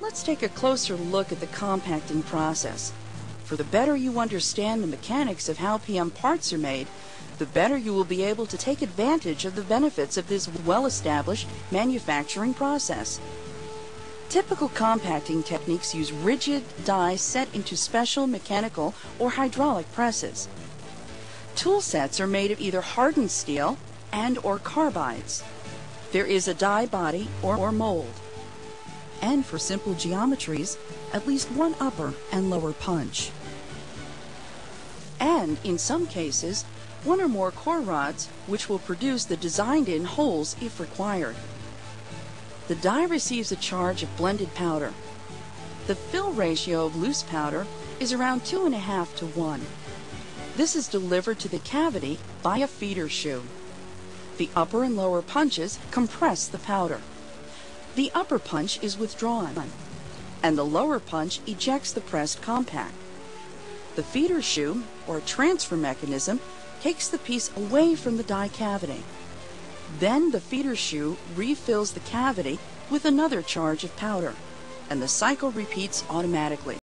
Let's take a closer look at the compacting process. For the better you understand the mechanics of how PM parts are made, the better you will be able to take advantage of the benefits of this well-established manufacturing process. Typical compacting techniques use rigid die set into special mechanical or hydraulic presses. Tool sets are made of either hardened steel and or carbides. There is a die body or, or mold. And for simple geometries, at least one upper and lower punch. And in some cases, one or more core rods which will produce the designed-in holes if required. The die receives a charge of blended powder. The fill ratio of loose powder is around 2.5 to 1. This is delivered to the cavity by a feeder shoe. The upper and lower punches compress the powder. The upper punch is withdrawn, and the lower punch ejects the pressed compact. The feeder shoe, or transfer mechanism, takes the piece away from the die cavity. Then the feeder shoe refills the cavity with another charge of powder, and the cycle repeats automatically.